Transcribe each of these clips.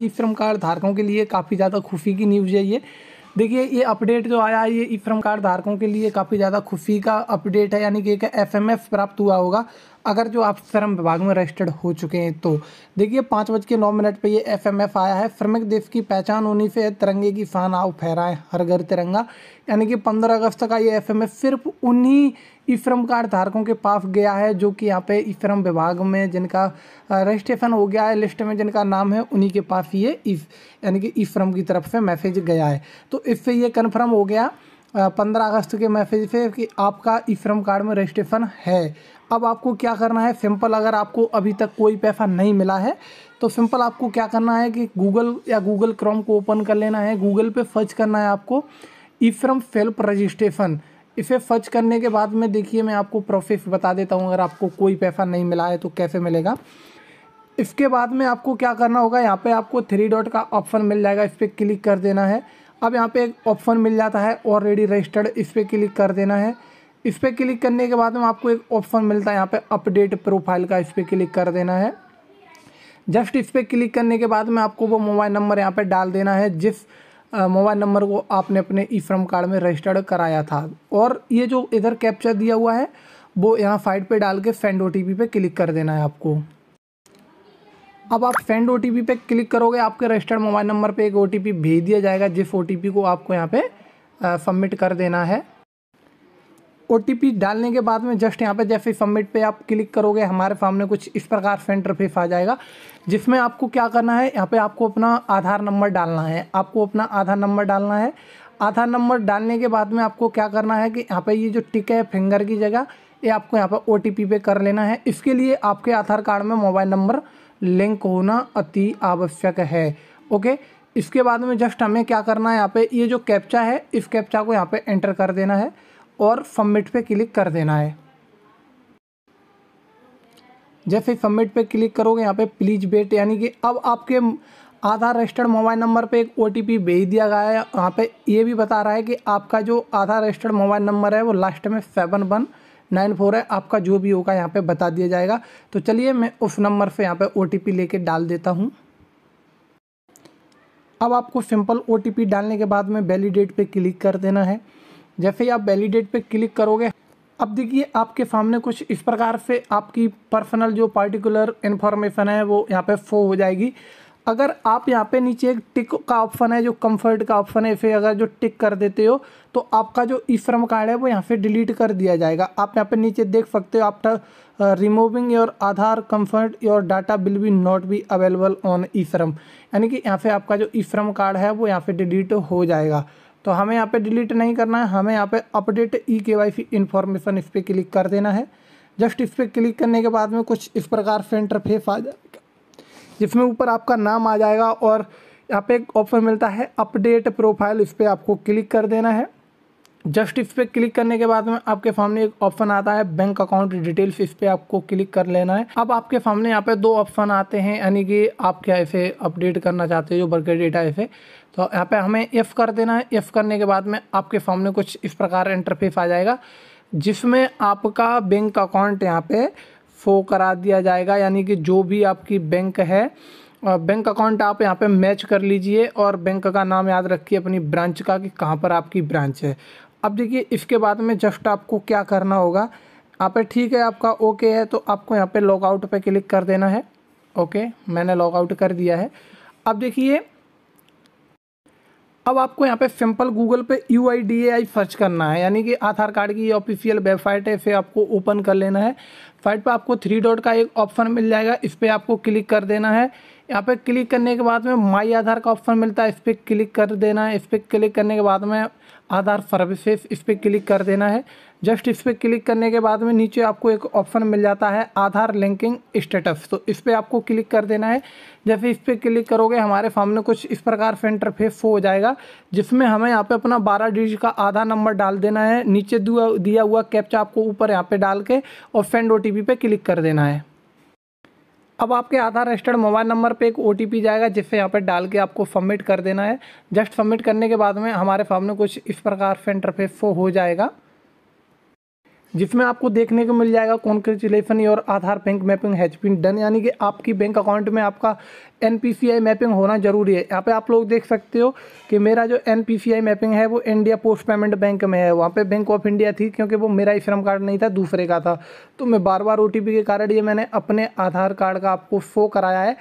ई Shram card धारकों के लिए काफ़ी ज़्यादा खुशी की न्यूज़ है ये। देखिए, ये अपडेट जो आया है ये ई फ्रम कार्ड धारकों के लिए काफ़ी ज़्यादा खुशी का अपडेट है, यानी कि एक एफ़ प्राप्त हुआ होगा। अगर जो आप श्रम विभाग में रजिस्टर्ड हो चुके हैं तो देखिए, पाँच बज के नौ मिनट पर ये एफ़ एम एफ़ आया है। श्रमिक देश की पहचान होने से तिरंगे की फान आओ फहराएँ हर घर तिरंगा। यानी कि पंद्रह अगस्त का ये एफ़ सिर्फ़ उन्हीं ई श्रम कार्ड धारकों के पास गया है, जो कि यहाँ पे ई श्रम विभाग में जिनका रजिस्ट्रेशन हो गया है लिस्ट में जिनका नाम है, उन्हीं के पास ये यानी कि ई श्रम की तरफ़ से मैसेज गया है। तो इससे ये कन्फर्म हो गया पंद्रह अगस्त के मैसेज से कि आपका ई श्रम कार्ड में रजिस्ट्रेशन है। अब आपको क्या करना है? सिंपल अगर आपको अभी तक कोई पैसा नहीं मिला है तो सिंपल आपको क्या करना है कि गूगल या गूगल क्रोम को ओपन कर लेना है। गूगल पे सर्च करना है आपको ई फ्रम सेल्फ रजिस्ट्रेशन इसे सर्च करने के बाद में देखिए, मैं आपको प्रोसेस बता देता हूँ, अगर आपको कोई पैसा नहीं मिला है तो कैसे मिलेगा। इसके बाद में आपको क्या करना होगा, यहाँ पे आपको थ्री डॉट का ऑप्शन मिल जाएगा, इस पर क्लिक कर देना है। अब यहाँ पे एक ऑप्शन मिल जाता है ऑलरेडी रजिस्टर्ड इस पर क्लिक कर देना है। इस पर क्लिक करने के बाद में आपको एक ऑप्शन मिलता है, यहाँ पे अपडेट प्रोफ़ाइल का इस पर क्लिक कर देना है। जस्ट इस पर क्लिक करने के बाद में आपको वो मोबाइल नंबर यहाँ पे डाल देना है, जिस मोबाइल नंबर को आपने अपने ई श्रम कार्ड में रजिस्टर्ड कराया था। और ये जो इधर कैप्चर दिया हुआ है, वो यहाँ साइड पे डाल के सेंड ओटीपी पे क्लिक कर देना है आपको। अब आप सेंड ओटीपी पे क्लिक करोगे, आपके रजिस्टर्ड मोबाइल नंबर पे एक ओटीपी भेज दिया जाएगा, जिस ओटीपी को आपको यहाँ पे सबमिट कर देना है। ओटीपी डालने के बाद में जस्ट यहाँ पे जैसे सबमिट पे आप क्लिक करोगे, हमारे सामने कुछ इस प्रकार से इंटरफेस आ जाएगा, जिसमें आपको क्या करना है, यहाँ पे आपको अपना आधार नंबर डालना है। आपको अपना आधार नंबर डालना है। आधार नंबर डालने के बाद में आपको क्या करना है कि यहाँ पे ये जो टिक है फिंगर की जगह, ये आपको यहाँ पर ओ पे कर लेना है। इसके लिए आपके आधार कार्ड में मोबाइल नंबर लिंक होना अति आवश्यक है। ओके इसके बाद में जस्ट हमें क्या करना है, यहाँ पे ये जो कैप्चा है, इस कैप्चा को यहाँ पे एंटर कर देना है। और सबमिट पे क्लिक कर देना है। जैसे सबमिट पे क्लिक करोगे, यहाँ पे प्लीज़ वेट यानी कि अब आपके आधार रजिस्टर्ड मोबाइल नंबर पे एक ओटीपी भेज दिया गया है। यहाँ पे ये भी बता रहा है कि आपका जो आधार रजिस्टर्ड मोबाइल नंबर है, वो लास्ट में सेवन वन नाइन फोर है। आपका जो भी होगा, यहाँ पे बता दिया जाएगा। तो चलिए, मैं उस नंबर से यहाँ पे ओ लेके डाल देता हूँ। अब आपको सिंपल ओटीपी डालने के बाद में वैलिडेट पे क्लिक कर देना है। जैसे ही आप वैलिडेट पे क्लिक करोगे, अब देखिए आपके सामने कुछ इस प्रकार से आपकी पर्सनल जो पार्टिकुलर इन्फॉर्मेशन है, वो यहाँ पे शो हो जाएगी। अगर आप यहाँ पे नीचे एक टिक का ऑप्शन है, जो कंफर्ट का ऑप्शन है, इसे अगर जो टिक कर देते हो तो आपका जो ई श्रम कार्ड है, वो यहाँ से डिलीट कर दिया जाएगा। आप यहाँ पे नीचे देख सकते हो after removing your Aadhaar comfort your data will be not be available on E Shram यानी कि यहाँ पे आपका जो ई श्रम कार्ड है, वो यहाँ पे डिलीट हो जाएगा। तो हमें यहाँ पे डिलीट नहीं करना है, हमें यहाँ पे अपडेट ई के वाई सी इन्फॉर्मेशन इस पर क्लिक कर देना है। जस्ट इस पर क्लिक करने के बाद में कुछ इस प्रकार से इंटरफेस आ जाएगा, जिसमें ऊपर आपका नाम आ जाएगा और यहाँ पे एक ऑप्शन मिलता है अपडेट प्रोफ़ाइल इस पर आपको क्लिक कर देना है। जस्ट इस पर क्लिक करने के बाद में आपके सामने एक ऑप्शन आता है बैंक अकाउंट डिटेल्स, इस पर आपको क्लिक कर लेना है। अब आपके सामने यहाँ पे दो ऑप्शन आते हैं, यानी कि आप क्या इसे अपडेट करना चाहते हो, जो बर्गर डेटा इसे। तो यहाँ पे हमें एफ़ कर देना है। एफ़ करने के बाद में आपके सामने कुछ इस प्रकार इंटरफेस आ जाएगा, जिसमें आपका बैंक अकाउंट यहाँ पे फो करा दिया जाएगा, यानी कि जो भी आपकी बैंक है बैंक अकाउंट आप यहाँ पे मैच कर लीजिए और बैंक का नाम याद रखिए अपनी ब्रांच का कि कहाँ पर आपकी ब्रांच है। अब देखिए, इसके बाद में जस्ट आपको क्या करना होगा? यहाँ पे ठीक है, आपका ओके है तो आपको यहाँ पे लॉग आउट पे क्लिक कर देना है। ओके, मैंने लॉग आउट कर दिया है। अब देखिए, अब आपको यहाँ पे सिंपल गूगल पे U I D A I search करना है। यानी कि आधार कार्ड की ऑफिशियल वेबसाइट है, इसे आपको ओपन कर लेना है। साइट पे आपको थ्री डॉट का एक ऑप्शन मिल जाएगा, इस पर आपको क्लिक कर देना है। यहाँ पे क्लिक करने के बाद में माई आधार का ऑप्शन मिलता है, इस पर क्लिक कर देना है। इस पर क्लिक करने के बाद में आधार सर्विसेज़, इस पर क्लिक कर देना है। जस्ट इस पर क्लिक करने के बाद में नीचे आपको एक ऑप्शन मिल जाता है, आधार लिंकिंग स्टेटस। तो इस पर आपको क्लिक कर देना है। जैसे इस पर क्लिक करोगे, हमारे सामने कुछ इस प्रकार से इंटरफेस हो जाएगा, जिसमें हमें यहाँ पे अपना बारह डिजिट का आधार नंबर डाल देना है। नीचे दिया हुआ कैप्चा आपको ऊपर यहाँ पे डाल के और फ्रेंड ओ पे क्लिक कर देना है। अब आपके आधार रजिस्टर्ड मोबाइल नंबर पे एक ओटीपी जाएगा, जिससे यहाँ पे डाल के आपको सबमिट कर देना है। जस्ट सबमिट करने के बाद में हमारे सामने कुछ इस प्रकार से इंटरफेस हो जाएगा। जिसमें आपको देखने को मिल जाएगा कॉन्ग्रेचुलेसन और Aadhaar bank mapping has been done यानी कि आपकी बैंक अकाउंट में आपका एनपीसीआई मैपिंग होना ज़रूरी है। यहाँ पे आप लोग देख सकते हो कि मेरा जो एनपीसीआई मैपिंग है वो इंडिया पोस्ट पेमेंट बैंक में है। वहाँ पे बैंक ऑफ़ इंडिया थी क्योंकि वो मेरा ही श्रम कार्ड नहीं था, दूसरे का था। तो मैं बार बार ओ के कारण ये मैंने अपने आधार कार्ड का आपको शो कराया है।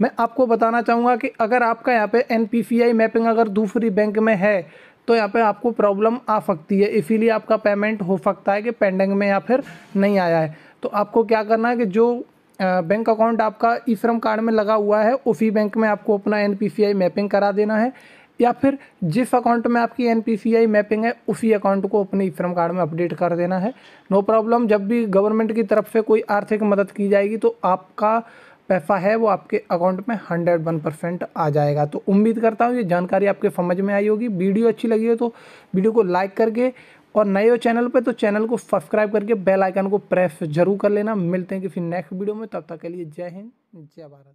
मैं आपको बताना चाहूँगा कि अगर आपका यहाँ पे एनपीसीआई मैपिंग अगर दूसरी बैंक में है तो यहाँ पे आपको प्रॉब्लम आ सकती है। इसीलिए आपका पेमेंट हो सकता है कि पेंडिंग में या फिर नहीं आया है। तो आपको क्या करना है कि जो बैंक अकाउंट आपका ई श्रम कार्ड में लगा हुआ है, उसी बैंक में आपको अपना एनपीसीआई मैपिंग करा देना है। या फिर जिस अकाउंट में आपकी एनपीसीआई मैपिंग है, उसी अकाउंट को अपने ई श्रम कार्ड में अपडेट कर देना है। नो प्रॉब्लम जब भी गवर्नमेंट की तरफ़ से कोई आर्थिक मदद की जाएगी तो आपका पैसा है, वो आपके अकाउंट में हंड्रेड वन परसेंट आ जाएगा। तो उम्मीद करता हूँ ये जानकारी आपके समझ में आई होगी। वीडियो अच्छी लगी हो तो वीडियो को लाइक करके और नए हो चैनल पे तो चैनल को सब्सक्राइब करके बेल आइकन को प्रेस ज़रूर कर लेना। मिलते हैं किसी नेक्स्ट वीडियो में। तब तक के लिए जय हिंद, जय भारत।